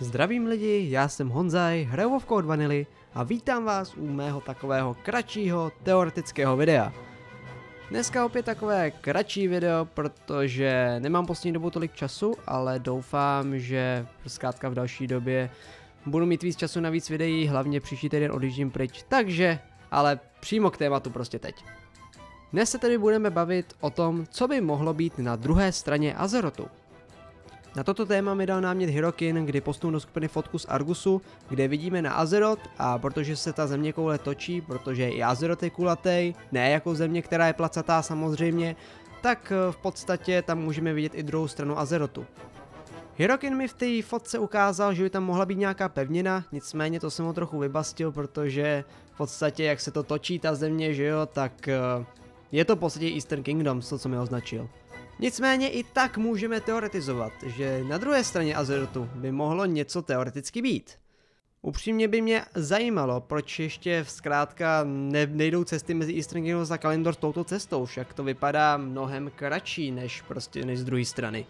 Zdravím lidi, já jsem Honzaj, hraju Vovko od Vanily a vítám vás u mého takového kratšího teoretického videa. Dneska opět takové kratší video, protože nemám poslední dobu tolik času, ale doufám, že zkrátka v další době budu mít víc času na víc videí, hlavně příští týden odjíždím pryč, takže, ale přímo k tématu prostě teď. Dnes se tedy budeme bavit o tom, co by mohlo být na druhé straně Azerotu. Na toto téma mi dal námět Hirokin, kdy postnul do skupiny fotku z Argusu, kde vidíme na Azeroth a protože se ta země koule točí, protože i Azeroth je kulatý, ne jako země, která je placatá samozřejmě, tak eh, v podstatě tam můžeme vidět i druhou stranu Azerotu. Hirokin mi v té fotce ukázal, že by tam mohla být nějaká pevnina, nicméně to jsem ho trochu vybastil, protože v podstatě jak se to točí ta země, že jo, tak eh, je to v podstatě Eastern Kingdom, to co mi označil. Nicméně i tak můžeme teoretizovat, že na druhé straně Azerotu by mohlo něco teoreticky být. Upřímně by mě zajímalo, proč ještě zkrátka ne, nejdou cesty mezi Eastern Kingdoms a Kalendor touto cestou, však to vypadá mnohem kratší než prostě než z druhé strany.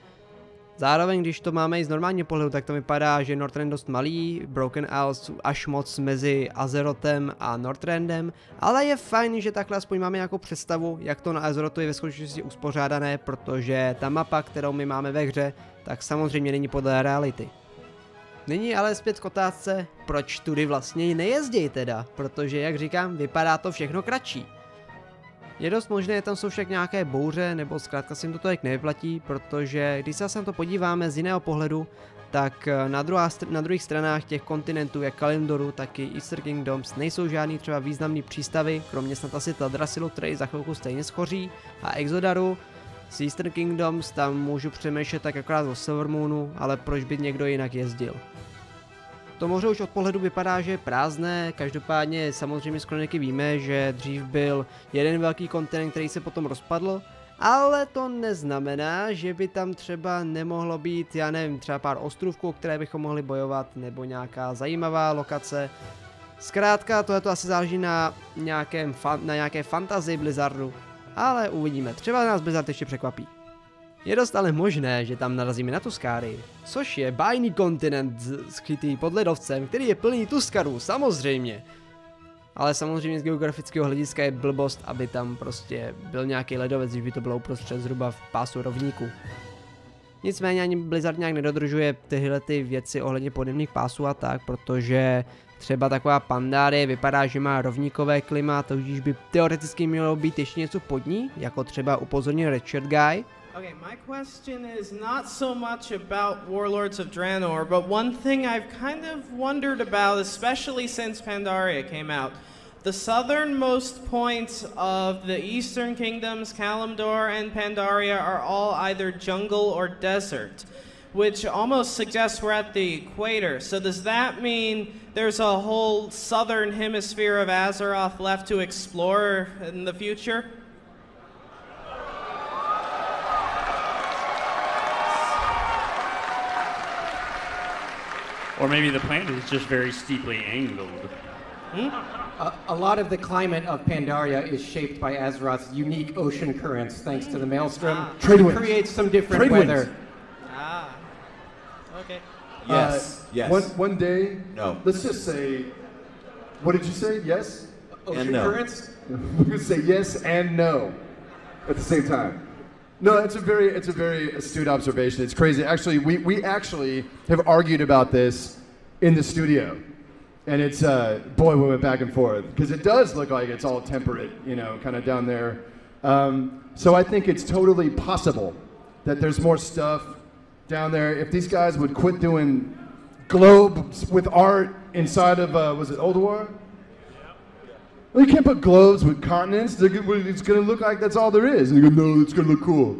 Zároveň, když to máme i z normálního pohledu, tak to vypadá, že Northrend dost malý, Broken Isles až moc mezi Azerotem a Northrendem, ale je fajn, že takhle aspoň máme nějakou představu, jak to na Azerotu je ve skutečnosti uspořádané, protože ta mapa, kterou my máme ve hře, tak samozřejmě není podle reality. Nyní ale zpět k otázce, proč tudy vlastně nejezdějí teda, protože jak říkám, vypadá to všechno kratší. Je dost možné, tam jsou však nějaké bouře, nebo zkrátka se jim to tolik nevyplatí, protože když se na to podíváme z jiného pohledu, tak eh, na, druhá, na druhých stranách těch kontinentů, jak Kalendoru, tak i Easter Kingdoms, nejsou žádný třeba významný přístavy, kromě snad asi Teldrasilu, který za chvilku stejně schoří, a Exodaru, z Eastern Kingdoms tam můžu přemýšlet tak akorát o Silvermoonu, ale proč by někdo jinak jezdil. To moře už od pohledu vypadá, že je prázdné, každopádně samozřejmě z kroniky víme, že dřív byl jeden velký kontinent, který se potom rozpadl, ale to neznamená, že by tam třeba nemohlo být, já nevím, třeba pár ostrovků, které bychom mohli bojovat, nebo nějaká zajímavá lokace. Zkrátka, tohle to asi záleží na, nějakém na nějaké fantazii Blizzardu, ale uvidíme, třeba nás Blizzard ještě překvapí. Je dost ale možné, že tam narazíme na Tuskáry, což je bájný kontinent skrytý pod ledovcem, který je plný Tuskarů, samozřejmě. Ale samozřejmě z geografického hlediska je blbost, aby tam prostě byl nějaký ledovec, když by to bylo uprostřed zhruba v pásu rovníku. Nicméně ani Blizzard nějak nedodržuje tyhle ty věci ohledně podivných pásů a tak, protože třeba taková Pandarie vypadá, že má rovníkové klima, tudíž by teoreticky mělo být ještě něco pod ní, jako třeba upozornil Richard Guy, Okay, my question is not so much about Warlords of Draenor, but one thing I've kind of wondered about, especially since Pandaria came out. The southernmost points of the eastern kingdoms, Kalimdor and Pandaria, are all either jungle or desert, which almost suggests we're at the equator. So does that mean there's a whole southern hemisphere of Azeroth left to explore in the future? Or maybe the planet is just very steeply angled. Hmm? A, a, lot of the climate of Pandaria is shaped by Azeroth's unique ocean currents, thanks to the Maelstrom, ah. Trade which creates some different Trade weather. Winds. Ah, okay. Yes, uh, yes. One, one day, no. let's just say, what did you say? Yes? Ocean no. currents? We're going to say yes and no at the same time. No, it's a very it's a very astute observation. It's crazy. Actually, we, we actually have argued about this in the studio. And it's uh, boy, we went back and forth because it does look like it's all temperate, you know, kind of down there. Um, so I think it's totally possible that there's more stuff down there. If these guys would quit doing globes with art inside of uh, was it Oldwar? Well, you can't put globes with continents. It's going to look like that's all there is. And you go, no, it's going to look cool.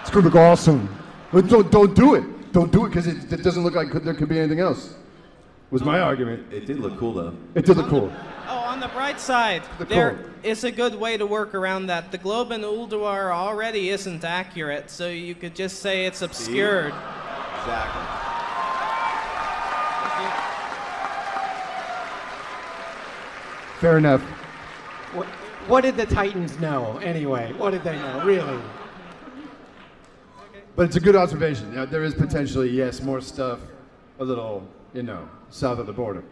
It's going to look awesome. But don't, don't do it. Don't do it because it, it, doesn't look like there could be anything else. Was my argument. It did look cool though. It did look cool. Oh, on the bright side, the there cool. is a good way to work around that. The globe in Ulduar already isn't accurate, so you could just say it's obscured. See? Exactly. Fair enough. What, what did the Titans know anyway? What did they know, really? But it's a good observation. Yeah, there is potentially, yes, more stuff a little, you know, south of the border.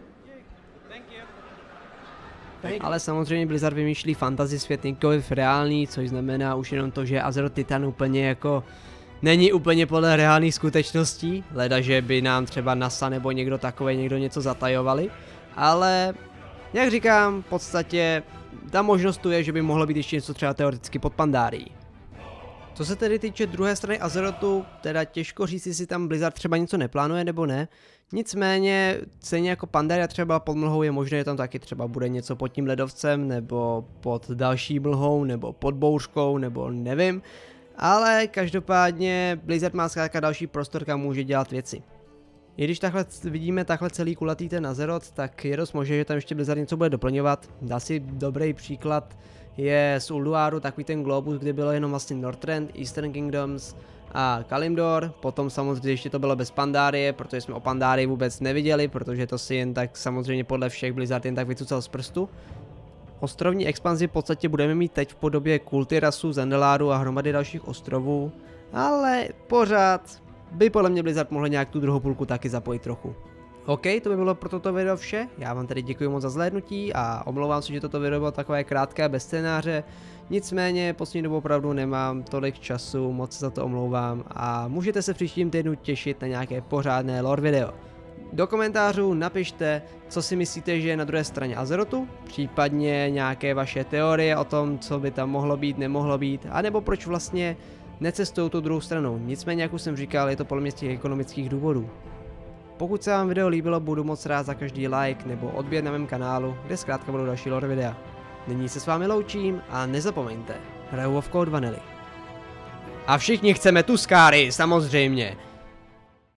Thank you. Ale samozřejmě Blizzard vymýšlí fantasy svět nikoliv reálný, což znamená už jenom to, že Azeroth Titan úplně jako není úplně podle reálných skutečností, leda, že by nám třeba NASA nebo někdo takový někdo něco zatajovali, ale jak říkám, v podstatě ta možnost tu je, že by mohlo být ještě něco třeba teoreticky pod Pandárií. Co se tedy týče druhé strany Azerotu, teda těžko říct, jestli tam Blizzard třeba něco neplánuje nebo ne. Nicméně, stejně jako Pandaria třeba pod mlhou je možné, že tam taky třeba bude něco pod tím ledovcem, nebo pod další mlhou, nebo pod bouřkou, nebo nevím. Ale každopádně Blizzard má zkrátka další prostor, kam může dělat věci. I když takhle vidíme takhle celý kulatý ten Azeroth, tak je dost možné, že tam ještě Blizzard něco bude doplňovat. Dá si dobrý příklad je z Ulduaru takový ten globus, kde bylo jenom vlastně Northrend, Eastern Kingdoms a Kalimdor, potom samozřejmě ještě to bylo bez Pandárie, protože jsme o Pandárii vůbec neviděli, protože to si jen tak samozřejmě podle všech Blizzard jen tak vycucal z prstu. Ostrovní expanzi v podstatě budeme mít teď v podobě Kultirasu, Zendeláru a hromady dalších ostrovů, ale pořád by podle mě Blizzard mohl nějak tu druhou půlku taky zapojit trochu. OK, to by bylo pro toto video vše. Já vám tedy děkuji moc za zhlédnutí a omlouvám se, že toto video bylo takové krátké bez scénáře. Nicméně poslední dobou opravdu nemám tolik času, moc za to omlouvám a můžete se příštím týdnu těšit na nějaké pořádné lore video. Do komentářů napište, co si myslíte, že je na druhé straně Azerotu, případně nějaké vaše teorie o tom, co by tam mohlo být, nemohlo být, anebo proč vlastně necestují tu druhou stranou. Nicméně, jak už jsem říkal, je to podle mě z těch ekonomických důvodů. Pokud se vám video líbilo, budu moc rád za každý like nebo odběr na mém kanálu, kde zkrátka budou další lore videa. Nyní se s vámi loučím a nezapomeňte, hraju Code Vanily. A všichni chceme tu skáry, samozřejmě.